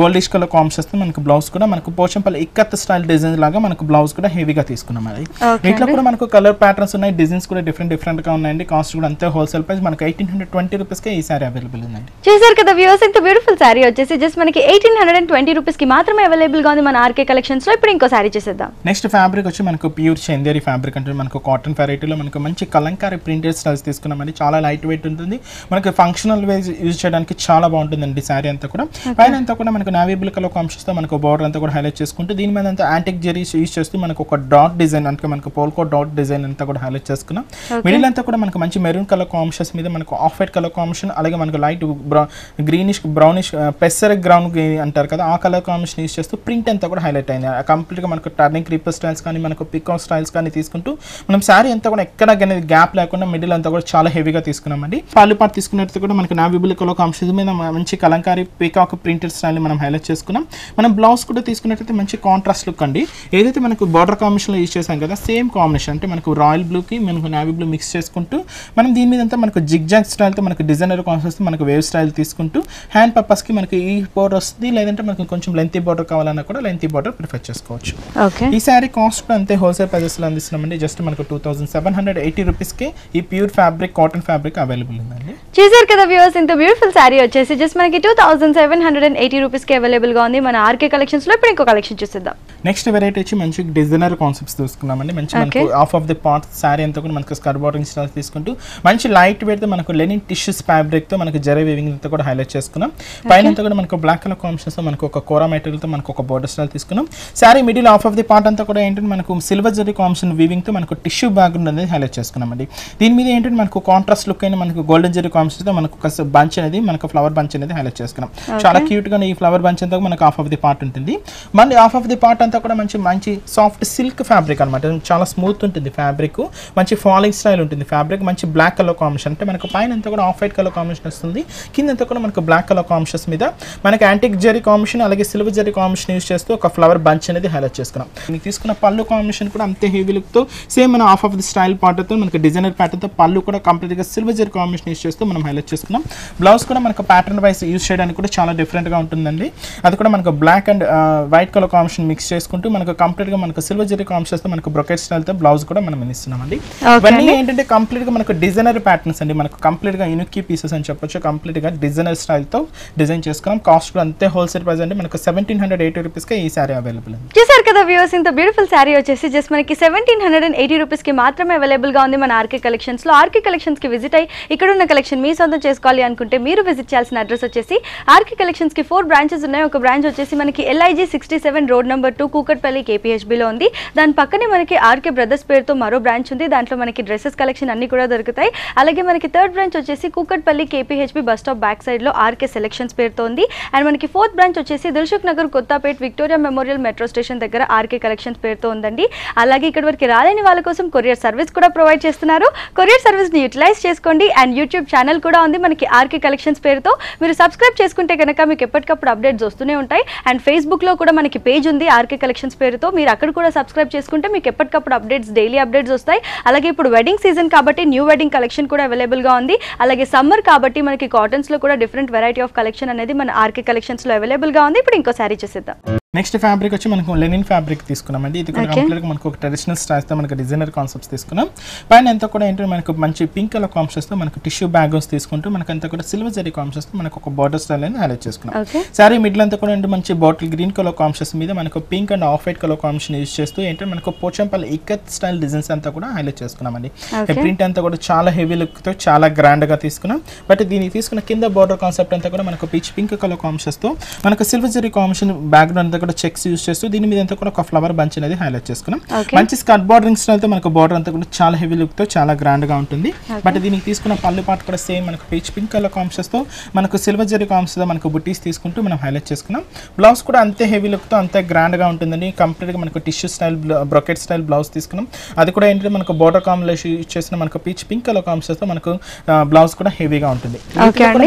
గోల్డిష్ కలర్ కాంబినేషన్ మనకు బ్లౌజ్ కూడా మనకు పోచంపల్లి ఇక్కత్ స్టైల్ డిజైన్ లాగా మనకు బ్లౌజ్ కూడా హెవీగా తీసుకున్నాం అది. అండి. కూడా మనకు కలర్ ప్యాటర్న్స్ ఉన్నాయి డిజైన్స్ కూడా డిఫరెంట్ డిఫరెంట్గా ఉన్నాయండి. కాస్ట్ కూడా అంతే హోల్సేల్ ప్రైస్ మనకు ఎయిటీన్ హండ్రెడ్ ట్వంటీ రూపీస్కే ఈ సారీ అవైలబుల్ ఉందండి. చూసారు కదా వ్యూవర్స్ ఇంత బ్యూటిఫుల్ శారీ వచ్చేసి జస్ట్ మనకి ఎయిటీన్ హండ్రెడ్ అండ్ ట్వంటీ రూపీస్కి మాత్రమే అవైలబుల్గా ఉంది మన ఆర్కే కలెక్షన్స్లో ఇప్పుడు ఇంకో శారీ చేసేద్దాం. నెక్స్ట్ ఫ్యాబ్రిక్ వచ్చి మనకు ప్యూర్ చందేరి ఫ్యాబ్రిక్ అంటే మనకు కాటన్ వెరైటీలో మనకు మంచి కలంకారీ ప్రింటెడ్ స్టైల్స్ తీసుకున్నామండి. చాలా లైట్ వెయిట్ ఉంటుంది. మనకి ఫంక్షనల్ వేస్ యూజ్ చేయడానికి చాలా బాగుంటుందండి శారీ అంతా కూడా. పైన అంతా కూడా మనకు నావీ బ్లూ కలర్ కాంప్షన్స్తో మనకు బార్డర్ అంతా కూడా హైలైట్ చేసుకుంటూ దీని మీద అంతా యాంటిక్ జెరీస్ యూజ్ చేస్తూ మనకు ఒక డాట్ డిజైన్ అంటే మనకు పోల్కో డాట్ డిజైన్ అంతా కూడా హైలైట్ చేసుకున్నాం. మిడిల్ అంతా కూడా మనకు మంచి మెరూన్ కలర్ కాంబినేషన్స్ మీద మనకు ఆఫ్ వైట్ కలర్ కాంబినేషన్ అలాగే మనకు లైట్ గ్రీనిష్ బ్రౌనిష్ పెసర గ్రౌండ్ అంటారు కదా ఆ కలర్ కాంబినేషన్ యూస్ చేస్తూ ప్రింట్ అంతా కూడా హైలైట్ అయింది. కంప్లీట్గా మనకు టర్నింగ్ క్రీపర్ స్టైల్స్ కానీ మనకు పికాక్ స్టైల్స్ కానీ తీసుకుంటూ మనం శారీ అంతా కూడా ఎక్కడ అనేది గ్యాప్ లేకుండా మిడిల్ అంతా కూడా చాలా హెవీగా తీసుకున్నామండి. పళ్ళు పాటు తీసుకున్నట్టు కూడా మనకి నావిబుల్ కలర్ కాంప్షన్ మీద మంచి కలంకారీ పీకాక్ ప్రింటెడ్ స్టైల్ మనం హైలైట్ చేసుకున్నాం. మనం బ్లౌజ్ కూడా తీసుకున్నట్టయితే మంచి కాంట్రాస్ట్ లుక్ అండి. ఏదైతే మనకు బార్డర్ కాంబినేషన్లో యూజ్ చేసాం కదా సేమ్ కాంబినేషన్ అంటే మనకు రాయల్ బ్లూకి మనకు నావీ బ్లూ మిక్స్ చేసుకుంటూ మనం దీని మీద అంతా మనకు జిగ్జాగ్ స్టైల్తో మనకు డిజైనర్ కాన్సెప్ట్ మనకు వేవ్ స్టైల్ తీసుకుంటూ హ్యాండ్ పర్పస్కి మనకి ఈ బోర్డర్ వస్తుంది. లేదంటే మనకు కొంచెం లెంతీ బోర్డర్ కావాలన్నా కూడా లెంతీ బోర్డర్ ప్రిఫర్ చేసుకోవచ్చు. ఈ శారీ కాస్ట్ కూడా అంతే హోల్సేల్ ప్రైజెస్లో అందిస్తున్నామండి. జస్ట్ మనకు two thousand seven hundred eighty రూపీస్కి ఈ pure fabric cotton fabric available ఉందండి. చూసారు కదా వ్యూవర్స్ ఇంత బ్యూటిఫుల్ శారీ వచ్చేసి. జస్ట్ మనకి two thousand seven hundred and eighty రూపీస్కి అవైలబుల్గా ఉంది. మన ఆర్కే కలెక్షన్స్లో ఇప్పుడు ఇంకో కలెక్షన్ చూసిద్దాం. నెక్స్ట్ వెరైటీ వచ్చి మంచి డిజైనర్ కాన్సెప్ట్స్ తీసుకున్నామండి. మంచి మనకు Okay. Half of the part sari అంతా కూడా మనకు స్కర్ బార్డరింగ్ స్టైల్ తీసుకుంటూ మంచి లైట్ వెయిట్ మనకు లెనిన్ టిష్యూస్ ఫ్యాబ్రిక్తో మనకు జరీ వీవింగ్ అంతా కూడా హైలైట్ చేసుకున్నాం. పైన అంతా కూడా మనకు బ్లాక్ కలర్ కాంబినేషన్స్ మనకు ఒక కోరా మెటీరియల్తో మనకు ఒక బోర్డర్ స్టైల్ తీసుకున్నాం. Sari middle half of the part అంతా కూడా ఏంటంటే మనకు సిల్వర్ జరీ కాంబినేషన్ వీవింగ్తో మనకు టిష్యూ బ్యాక్గ్రౌండ్ అనేది హైలైట్ చేసుకున్నామండి. దీని మీద ఏంటంటే మనకు కాంట్రాస్ట్ లుక్ అయిన మనకు గోల్డెన్ జరీ కాంబినేషన్తో మనకు ఒక బంచ్ అనేది మనకు ఫ్లవర్ బంచ్ అనేది హైలైట్ చేసుకున్నాం. చాలా క్యూట్గా ఈ ఫ్లవర్ బంచ్ అంతా మనకు ఆఫ్ ఆఫ్ ది పార్ట్ ఉంటుంది. మళ్ళీ హాఫ్ ఆఫ్ ది పార్ట్ అంతా కూడా మంచి మంచి సాఫ్ట్ సిల్క్ ఫ్యాబ్రిక్ అనమాట చాలా స్మూత్ ఉంటుంది ఫ్యాబ్రిక్ మంచి ఫాలింగ్ స్టైల్ ఉంటుంది ఫ్యాబ్రిక్ మంచి బ్లాక్ కలర్ కాంబినేషన్ అంటే మనకు పైన అంతా కూడా ఆఫ్ వైట్ కలర్ కాంబినేషన్ వస్తుంది. కింద అంతా కూడా మనకు బ్లాక్ కలర్ కాంబినేషన్స్ మీద మనకి యాంటిక్ జరీ కాంబినేషన్ అలాగే సిల్వర్ జరీ కాంబినేషన్ యూస్ చేస్తూ ఒక ఫ్లవర్ బంచ్ అనేది హైలైట్ చేసుకున్నాం. మీకు తీసుకున్న పళ్ళు కాంబినేషన్ కూడా అంతే హెవీ లుక్తో సేమ్ మన ఆఫ్ ఆఫ్ ది స్టైల్ పాటతో మనకి డిజైనర్ ప్యాటర్న్తో పళ్ళు కూడా కంప్లీట్గా సిల్వర్ జరీ కాంబినేషన్ యూస్ చేస్తూ మనం హైలైట్ చేసుకున్నాం. బ్లౌజ్ కూడా మనకు ప్యాటర్న్ వైస్ యూస్ చేయడానికి కూడా చాలా డిఫరెంట్ గా ఉంటుందండి. అది కూడా మనకు black and white colour combination mix చేసుకుంటూ మనకు కంప్లీట్గా మనకు సిల్వర్ జరీ కాంబినేషన్తో మనకు బ్రొకెట్ స్టైల్తో బ్లౌజ్ కూడా మనం ఇస్తున్నామండి. ఇవన్నీ ఏంటంటే కంప్లీట్గా మనకు డిజైనర్ ప్యాటర్న్స్ అండి. మనకు కంప్లీట్గా యూనిక్ పీసెస్ అని చెప్పొచ్చు. కంప్లీట్గా డిజైనర్ స్టైల్తో డిజైన్ చేసుకున్నాం. కాస్ట్ కూడా అంతే హోల్సేల్ ప్రైస్ అండి. మనకు సెవెంటీన్ హండ్రెడ్ ఎయిటీ రూపీస్కి ఈ సారీ అవైలబుల్ ఉంది చూసారు కదా వ్యూవర్స్ ఇంత బ్యూటిఫుల్ శారీ వచ్చేసి జస్ట్ మనకి సెవెంటీన్ హండ్రెడ్ అండ్ ఎయిటీ రూపీస్కి మాత్రమే అవైలబుల్గా ఉంది మన ఆర్కే కలెక్షన్స్లో ఆర్కే కలెక్షన్స్కి విజిట్ అయ్యి ఇక్కడ ఉన్న కలెక్షన్ మీ సొంతం చేసుకోవాలి అనుకుంటే మీరు విజిట్ చేయాల్సిన అడ్రస్ వచ్చేసి ఆర్కే కలెక్షన్స్కి ఫోర్ బ్రాంచెస్ ఉన్నాయి. ఒక బ్రాంచ్ వచ్చేసి మనకి LIG sixty seven road number two Kukatpally కేపీహెచ్బిలో ఉంది. దాని పక్కనే మనకి ఆర్కే బ్రదర్స్ పేరుతో మరో బ్రాంచ్ ఉంది. దాంట్లో మనకి డ్రెస్సెస్ కలెక్షన్ అన్ని కూడా దొరుకుతాయి. అలాగే మనకి థర్డ్ బ్రాంచ్ వచ్చేసి Kukatpally KPHB bus stop back సైడ్లో ఆర్కే సెలెక్షన్స్ పేరుతో ఉంది. అండ్ మనకి ఫోర్త్ బ్రాంచ్ వచ్చేసి Dilsukh Nagar Kothapet Victoria Memorial metro station దగ్గర ఆర్కే కలెక్షన్స్ పేరుతో ఉందండి. అలాగే ఇక్కడ వరకు రాలేని వాళ్ళ కోసం కొరియర్ సర్వీస్ కూడా ప్రొవైడ్ చేస్తున్నారు. కొరియర్ సర్వీస్ని యూటిలైజ్ చేసుకోండి. అండ్ యూట్యూబ్ ఛానల్ కూడా ఉంది మనకి ఆర్కే కలెక్షన్స్ పేరుతో. మీరు సబ్స్క్రైబ్ చేసుకుంటే కనుక మీకు ఎప్పటికప్పుడు అప్డేట్స్ వస్తూనే ఉంటాయి. అండ్ ఫేస్బుక్లో కూడా మనకి పేజ్ ఉంది ఆర్కే కలెక్షన్స్ పేరుతో. మీరు అక్కడ కూడా సబ్స్క్రైబ్ చేసుకుంటే మీకు ఎప్పటికప్పుడు అప్డేట్స్ డైలీ అప్డేట్స్ వస్తాయి. అలాగే ఇప్పుడు వెడ్డింగ్ సీజన్ కాబట్టి న్యూ వెడ్డింగ్ కలెక్షన్ కూడా అవైలబుల్గా ఉంది. అలాగే సమ్మర్ కాబట్టి మనకి కాటన్స్లో కూడా డిఫరెంట్ వెరైటీ ఆఫ్ కలెక్షన్ అనేది మన ఆర్కే కలెక్షన్స్లో అవైలబుల్గా ఉంది. ఇప్పుడు ఇంకో శారీ చూసేద్దాం. నెక్స్ట్ ఫ్యాబ్రిక్ వచ్చి మనకు లెనిన్ ఫ్యాబ్రిక్ తీసుకున్నామండి. ఇది కూడా Okay. కంప్లీట్గా మనకు ఒక ట్రెడిషనల్ స్టైల్స్తో మనకు డిజైనర్ కాన్సెప్ట్స్ తీసుకున్నాం. పైన అంతా కూడా ఏంటంటే మనకు మంచి పింక్ కలర్ కాంప్షన్స్తో మనకు టిష్యూ బ్యాగ్స్ తీసుకుంటూ మనకు అంతా కూడా సిల్వర్ జరీ కాంప్షన్స్తో మనకు ఒక బార్డర్ స్టైల్ అనేది హైలైట్ చేసుకున్నాం. సారీ మిడిల్ అంతా కూడా ఏంటి మంచి బాటిల్ గ్రీన్ కలర్ కాంప్షన్స్ మీద మనకు pink and off white colour combination use చేస్తూ ఏంటంటే మనకు పోచంపల్లి ఇక్కత్ స్టైల్ డిజైన్స్ అంతా కూడా హైలైట్ చేసుకున్నామండి. ప్రింట్ అంతా కూడా చాలా హెవీ లుక్తో చాలా గ్రాండ్గా తీసుకున్నాం. బట్ దీనికి తీసుకున్న కింద బార్డర్ కాన్సెప్ట్ అంతా కూడా మనకు పీచ్ పింక్ కలర్ కాంబినేషన్స్తో మనకు సిల్వర్ జరీ కాంబినేషన్ బ్యాక్గ్రౌండ్ అంతా కూడా చెక్స్ యూస్ చేస్తూ దీని మీద అంతా కూడా ఒక ఫ్లవర్ బంచ్ అనేది హైలైట్ చేసుకున్నాం. మంచి స్కర్ట్ బార్డరింగ్ స్టైల్తో మనకు బార్డర్ అంతా కూడా చాలా హెవీ లుక్తో చాలా గ్రాండ్గా ఉంటుంది. బట్ దీనికి తీసుకున్న పళ్ళు పాటు కూడా సేమ్ మనకు పీచ్ పింక్ కలర్ కాంబినేషన్స్తో మనకు సిల్వర్ జరీ కాంబినేషన్తో మనకు బుటీస్ తీసుకుంటూ మనం హైలైట్ చేసుకున్నాం. బ్లౌజ్ కూడా అంతే హెవీ లుక్తో అంతే గ్రాండ్గా ఉంటుందండి. కంప్లీట్గా మనకు tissue style brocade style blouse తీసుకున్నాం. అది కూడా ఏంటంటే మనకు బార్డర్ కాంబినేషన్ యూజ్ చేసిన మనకు పీచ్ పింక్ కలర్ కాంబినేషన్తో మనకు బ్లౌజ్ కూడా హెవీగా ఉంటుంది.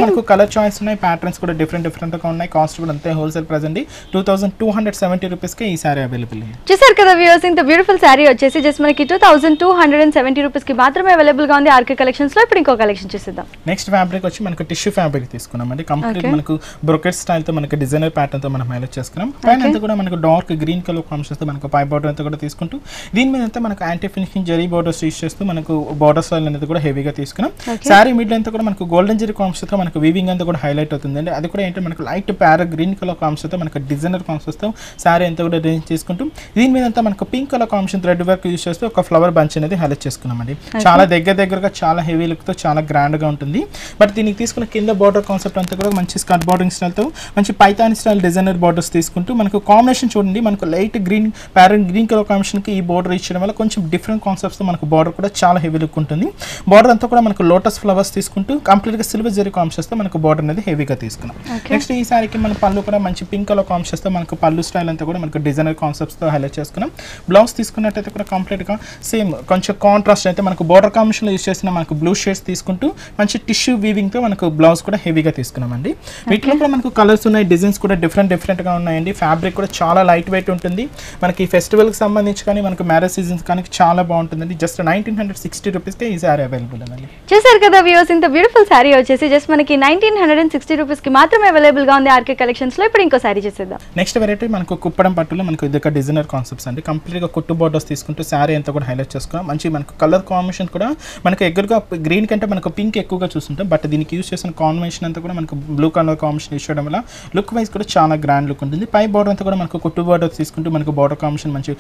మనకు కలర్ చాయిస్ ఉన్నాయి ప్యాటర్న్స్ కూడా డిఫరెంట్ డిఫరెంట్గా ఉన్నాయి. కాస్ట్ కూడా అంతే హోల్సేల్ ప్రైస్ అండి two thousand two hundred seventy రూపీస్కి ఈ సారీ అవైలబుల్ ఉంది చూసారు కదా వ్యూవర్స్ ఇంత బ్యూటిఫుల్ శారీ వచ్చేసి జస్ట్ మనకి two thousand two hundred and seventy రూపీస్కి మాత్రమే అవైలబుల్గా ఉంది ఆర్కే కలెక్షన్స్లో ఇప్పుడు ఇంకో కలెక్షన్ చూసేద్దాం. నెక్స్ట్ ఫ్యాబ్రిక్ వచ్చి మనకు టిష్యూ ఫ్యాబ్రిక్ తీసుకున్నాం అండి కంప్లీట్. మనకు బ్రొకెట్ స్టైల్తో మనకు డిజైనర్ ప్యాటర్న్తో మనం హైలైట్ చేసుకున్నాం. పైన అంతా కూడా మనకు డార్క్ గ్రీన్ కలర్ కాంబినేషన్తో మనకు పై బార్డర్ అంతా కూడా తీసుకుంటూ దీని మీద అంతా మనకు antique finishing zari borders use చేస్తూ మనకు బార్డర్ స్టైల్ అనేది కూడా హెవీగా తీసుకున్నాం. శారీ మిడ్ అంతా కూడా మనకు గోల్డెన్ జరీ కాంబినేషన్తో మనకు వీవింగ్ అంతా కూడా హైలైట్ అవుతుంది అండి అది కూడా ఏంటంటే మనకు లైట్ ప్యార గ్రీన్ కలర్ కాంబినేషన్తో మనకు డిజైనర్ కాంబినేషన్ తో శారీ అంతా కూడా డిజైన్ చేసుకుంటూ. దీని మీద అంతా మనకు pink colour combination thread work use చేస్తూ ఒక ఫ్లవర్ బంచ్ అనేది హైలైట్ చేసుకున్నామండి. చాలా దగ్గర దగ్గరగా చాలా హెవీ లుక్తో చాలా గ్రాండ్గా ఉంటుంది. బట్ దీనికి తీసుకున్న కింద బార్డర్ కాన్సెప్ట్ అంతా కూడా మంచి స్కర్ట్ బార్డరింగ్ స్టైల్తో మంచి పైతాని స్టైల్ డిజైనర్ బార్డర్స్ తీసుకుంటూ మనకు కాంబినేషన్ చూడండి. మనకు light green parrot green colour కాంబినేషన్కి ఈ బార్డర్ ఇచ్చడం వల్ల కొంచెం డిఫరెంట్ కాన్సెప్ట్స్తో మనకు బార్డర్ కూడా చాలా హెవీ లుక్ ఉంటుంది. బార్డర్ అంతా కూడా మనకు లోటస్ ఫ్లవర్స్ తీసుకుంటూ కంప్లీట్గా సిల్వర్ జరీ కాంబినేషన్స్తో మనకు బార్డర్ అనేది హెవీగా తీసుకున్నాం. నెక్స్ట్ ఈ సారికి మన పళ్ళు కూడా మంచి పింక్ కలర్ కాంబినేషన్స్తో మనకు పళ్ళు స్టైల్ అంతా కూడా మనకు డిజైనర్ కాన్సెప్ట్స్తో హైలైట్ చేసుకున్నాం. బ్లౌజ్ తీసుకున్నట్టయితే కూడా కంప్లీట్గా సేమ్ కొంచెం కాంట్రాస్ట్ అయితే మనకు బోర్డర్ కాంబినేషన్లో యూస్ చేసిన మనకు బ్లూ షేడ్స్ తీసుకుంటూ మంచి టిష్యూ వీవింగ్తో మనకు బ్లౌజ్ కూడా హెవీగా తీసుకున్నామండి. వీటిలో కూడా మనకు కలర్స్ ఉన్నాయి డిజైన్స్ కూడా డిఫరెంట్ డిఫరెంట్గా ఉన్నాయండి. ఫ్యాబ్రిక్ కూడా చాలా లైట్ వెయిట్ ఉంటుంది. మనకి ఫెస్టివల్కి సంబంధించి కానీ మనకు మ్యారేజ్ సీజన్స్ కానీ చాలా బాగుంటుందండి. జస్ట్ నైన్టీన్ హండ్రెడ్ సిక్స్టీ రూపీస్కే ఈ సారీ అవైలబుల్ అండి చూసారు కదా వ్యూస్ ఇంత బ్యూటిఫుల్ శారీ వచ్చేసి జస్ట్ మనకి నైన్టీన్ హండ్రెడ్ అండ్ సిక్స్టీ రూపీస్కి మాత్రమే అవైలబుల్గా ఉంది ఆర్కే కలెక్షన్స్లో ఇప్పుడు ఇంకో శారీ చేసేద్దాం. నెక్స్ట్ వెరైటీ మనకు కుప్పడం పట్టులో మనకు ఇది ఒక డిజైనర్ కాన్సెప్ట్స్ అండి. కంప్లీట్గా కుట్టు బోర్డర్స్ తీసుకుంటూ శారీ అంతా కూడా హైలైట్ చేసుకున్నాం మంచి మనకు కలర్ కాంబినేషన్ కూడా మనకు ఎగ్గురుగా గ్రీన్ కంటే మనకు పింక్ ఎక్కువగా చూస్తుంటాం. బట్ దీనికి యూస్ చేసిన కాంబినేషన్ అంతా కూడా మనకు బ్లూ కలర్ కాంబినేషన్ యూస్ చేయడం వల్ల లుక్ వైజ్ కూడా చాలా గ్రాండ్ లుక్ ఉంటుంది. పై బోర్డర్ అంతా కూడా మనకు కుట్టు బోర్డర్ తీసుకుంటూ మనకు బోర్డర్ కాంబినేషన్ మంచి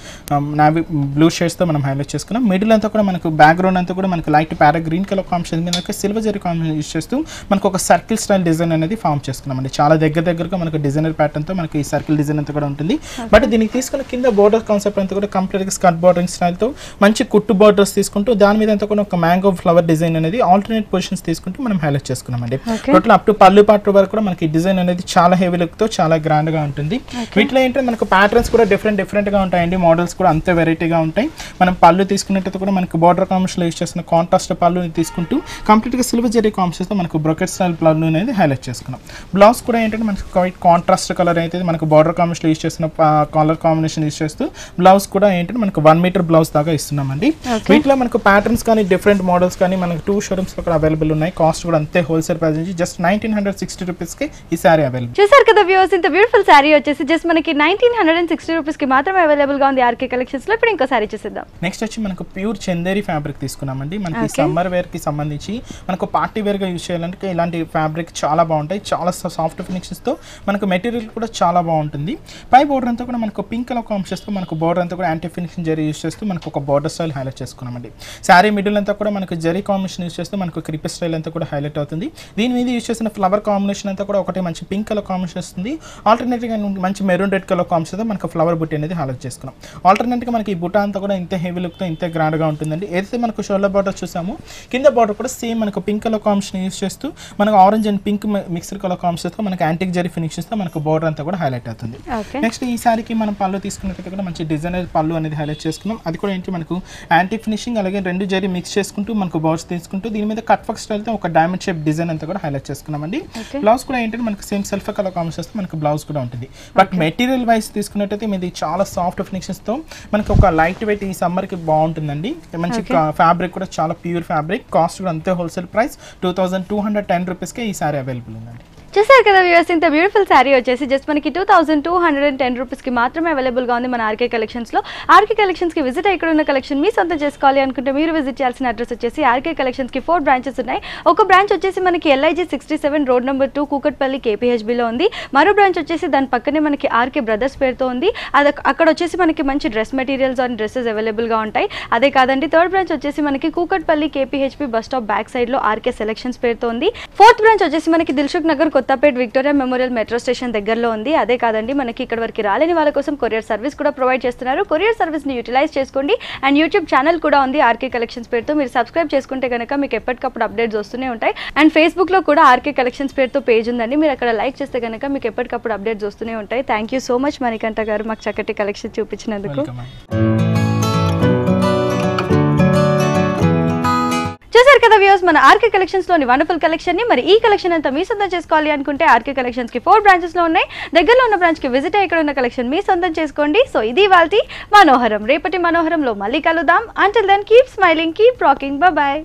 నావీ బ్లూ షేడ్స్తో మనం హైలైట్ చేసుకున్నాం. మిడిల్ అంతా కూడా మనకు బ్యాక్గ్రౌండ్ అంతా కూడా మనకు light parrot green colour combination మీద సిల్వర్ జరీ కాంబినేషన్ యూస్ చేస్తూ మనకు ఒక సర్కిల్ స్టైల్ డిజైన్ అనేది ఫామ్ చేసుకున్నాం అండి చాలా దగ్గర దగ్గరగా మనకు డిజైనర్ ప్యాటర్న్తో మనకి ఈ సర్కిల్ డిజైన్ అంతా కూడా ఉంటుంది. బట్ దీనికి తీసుకున్న కింద బోర్డర్ కాన్సెప్ట్ అంతా కూడా కంప్లీట్గా స్కర్ట్ బోర్డరింగ్ స్టైల్తో మంచి కుట్టు బోర్డర్స్ తీసుకుంటూ దాని మీద అంతా కూడా ఒక మ్యాంగో ఫ్లవర్ డిజైన్ అనేది ఆల్టర్నేట్ పొజిషన్స్ తీసుకుంటూ మనం హైలైట్ చేసుకున్నామండి. టోటల్ అప్ టు పళ్ళు పాటు వరకు కూడా మనకి డిజైన్ అనేది చాలా హెవీ లుక్తో చాలా grand గా ఉంటుంది. వీటిలో ఏంటంటే మనకు ప్యాటర్న్స్ కూడా డిఫరెంట్ డిఫరెంట్గా ఉంటాయండి. మోడల్స్ కూడా అంతే వెరైటీగా ఉంటాయి. మనం పళ్ళు తీసుకున్నట్టయితే కూడా మనకు బార్డర్ కాంబినేషన్ యూస్ చేసిన కాంట్రాస్ట్ పళ్ళుని తీసుకుంటూ కంప్లీట్గా సిల్వర్ జరీ కాంబినేషన్తో మనకు బ్రొకెట్ స్టైల్ పళ్ళు అనేది హైలైట్ చేసుకున్నాం. బ్లౌజ్ కూడా ఏంటంటే మనకు క్వైట్ కాంట్రాస్ట్ కలర్ అయితే మనకు బార్డర్ కాంబినేషన్ యూస్ చేసిన కలర్ కాంబినేషన్ యూస్ చేస్తూ బ్లౌజ్ కూడా ఏంటంటే మనకు వన్ మీటర్ బ్లౌజ్ దాకా ఇస్తున్నామండి. వీటిలో మనకు ప్యాటర్న్స్ కానీ డిఫరెంట్ మోడల్స్ కానీ మనకు టూ షోరూమ్స్ కూడా అవైలబుల్ ఉన్నాయి. కాస్ట్ కూడా అంతే హోల్సేల్ ప్రైస్ నుంచి జస్ట్ నైన్టీన్ హండ్రెడ్ సిక్స్టీ రూపీస్కి ఈ సారీ అవైలబుల్ చూసారు కదా వ్యూస్ ఇంత బ్యూటిఫుల్ శారీ వచ్చేసి జస్ట్ మనకి నైన్టీన్ హండ్రెడ్ అండ్ సిక్స్టీ రూపీస్కి మాత్రమే అవైలబుల్గా ఉంది ఆర్కే కలెక్షన్స్లో ఇప్పుడు ఇంకో శారీ చూసేద్దాం. నెక్స్ట్ వచ్చి మనకు ప్యూర్ చందేరి ఫ్యాబ్రిక్ తీసుకున్నామండి. మనకి. సమ్మర్ వేర్కి సంబంధించి మనకు పార్టీ వేర్గా యూజ్ చేయాలంటే ఇలాంటి ఫ్యాబ్రిక్ చాలా బాగుంటాయి. చాలా సాఫ్ట్ ఫినిషెస్తో మనకు మెటీరియల్ కూడా చాలా బాగుంటుంది. పై బోర్డర్ అంతా కూడా మనకు పింక్ కలర్ కాంప్షన్స్ మనకు బోర్డర్ అంతా కూడా యాంటీ ఫినిషింగ్ జరీ యూస్ చేస్తూ మనకు ఒక బోర్డర్ స్టైల్ హైలైట్ చేసుకున్నామండి. శారీ మిడిల్ అంతా కూడా మనకు జరీ కాంబినేషన్ యూస్ చేస్తూ మనకు క్రిపి స్టైల్ అంతా కూడా హైలైట్ అవుతుంది. దీని మీద యూస్ చేసిన ఫ్లవర్ కాంబినేషన్ అంతా కూడా ఒకటి మంచి పింక్ కలర్ కాంబినేషన్ వస్తుంది. ఆల్టర్నేట్గా మంచి మెరూన్ రెడ్ కలర్ కాంబినేషన్ మనకు ఫ్లవర్ బుట్టి అనేది హైలైట్ చేసుకున్నాం. ఆల్టర్నేట్గా మనకి ఈ బుట్ట అంతా కూడా ఇంత హెవీ లుక్తో ఇంత గ్రాండ్గా ఉంటుందండి. ఏదైతే మనకు షోల్డర్ బార్డర్ చూసామో కింద బార్డర్ కూడా సేమ్ మనకు పింక్ కలర్ కాంబినేషన్ యూస్ చేస్తూ మనకు orange and pink mixed colour కాంబినేషన్తో మనకు యాంటిక్ జరీ ఫినిషింగ్స్తో మనకు బార్డర్ అంతా కూడా హైలైట్ అవుతుంది. నెక్స్ట్ ఈ సారీకి మనం పళ్ళు తీసుకున్నట్టయితే కూడా మంచి డిజైనర్ పళ్ళు అనేది హైలైట్ చేసుకున్నాం. అది కూడా ఏంటి మనకు యాంటీ ఫినిషింగ్ అలాగే రెండు జరీ మిక్స్ చేసుకుంటూ మనకు బౌర్స్ తీసుకుంటూ దీని మీద కట్ వర్క్ స్టైల్తో ఒక డైమండ్ షేప్ డిజైన్ అంతా కూడా హైలైట్ చేసుకున్నామండి. బ్లౌజ్ కూడా ఏంటంటే మనకు సేమ్ సెల్ఫ్ కలర్ కాంబినేషన్స్ మనకు బ్లౌజ్ కూడా ఉంటుంది. బట్ మెటీరియల్ వైస్ తీసుకున్నట్టయితే మీది చాలా సాఫ్ట్ ఫినిషన్స్తో మనకు ఒక లైట్ వెయిట్ ఈ సమ్మర్కి బాగుంటుందండి. మంచి. ఫ్యాబ్రిక్ కూడా చాలా ప్యూర్ ఫ్యాబ్రిక్ కాస్ట్ కూడా అంతే wholesale price two thousand two hundred ten రూపీస్కే ఈ సారీ అవైలబుల్ ఉందండి. చూసారు కదా వ్యూస్ ఇంత బ్యూటిఫుల్ శారీ వచ్చేసి జస్ట్ మనకి two thousand two hundred and ten రూపీస్కి మాత్రమే అవైలబుల్గా ఉంది మన ఆర్కే కలెక్షన్స్లో ఆర్కే కలెక్షన్స్కి విజిట్ ఇక్కడ ఉన్న కలెక్షన్ మీ సొంతం చేసుకోవాలి అనుకుంటే మీరు విజిట్ చేయాల్సిన అడ్రస్ వచ్చేసి ఆర్కే కలెక్షన్స్కి ఫోర్ బ్రాంచెస్ ఉన్నాయి. ఒక బ్రాంచ్ వచ్చేసి మనకి LIG sixty seven road number two Kukatpally కేపీహెచ్బిలో ఉంది. మరో బ్రాంచ్ వచ్చేసి దాని పక్కనే మనకి ఆర్కే బ్రదర్స్ పేరుతో ఉంది. అది అక్కడ వచ్చేసి మనకి మంచి డ్రెస్ మెటీరియల్స్ అండ్ డ్రెస్సెస్ అవైలబుల్గా ఉంటాయి. అదే కాదండి థర్డ్ బ్రాంచ్ వచ్చేసి మనకి Kukatpally KPHB bus stop back సైడ్లో ఆర్కే సెలెక్షన్స్ పేరుతో ఉంది. ఫోర్త్ బ్రాంచ్ వచ్చేసి మనకి Dilsukh Nagar Kothapet Victoria Memorial metro station దగ్గరలో ఉంది. అదే కాదండి మనకి ఇక్కడ వరకు రాలేని వాళ్ళ కోసం కొరియర్ సర్వీస్ కూడా ప్రొవైడ్ చేస్తున్నారు. కొరియర్ సర్వీస్ని యూటిలైజ్ చేసుకోండి. అండ్ యూట్యూబ్ ఛానల్ కూడా ఉంది ఆర్కే కలెక్షన్స్ పేరుతో. మీరు సబ్స్క్రైబ్ చేసుకుంటే కనుక మీకు ఎప్పటికప్పుడు అప్డేట్స్ వస్తూనే ఉంటాయి. అండ్ ఫేస్బుక్లో కూడా ఆర్కే కలెక్షన్స్ పేరుతో పేజ్ ఉందండి. మీరు అక్కడ లైక్ చేస్తే కనుక మీకు ఎప్పటికప్పుడు అప్డేట్స్ వస్తూనే ఉంటాయి. Thank you so much Manikanta garu మాకు చక్కటి కలెక్షన్ చూపించినందుకు. కదా వ్యూస్ మన ఆర్కే కలెక్షన్స్లోని వండర్ఫుల్ కలెక్షన్ని మరి ఈ కలెక్షన్ అంతా మీ సొంతం చేసుకోవాలి అనుకుంటే ఆర్కే కలెక్షన్స్కి ఫోర్ బ్రాంచెస్లో ఉన్నాయి. దగ్గరలో ఉన్న బ్రాంచ్కి విజిట్ అయ్యి ఇక్కడ ఉన్న కలెక్షన్ మీ సొంతం చేసుకోండి. సో ఇది వాళ్ళ మనోహరం. రేపటి మనోహరంలో మళ్ళీ కలుద్దాం. Until then keep smiling keep rocking bye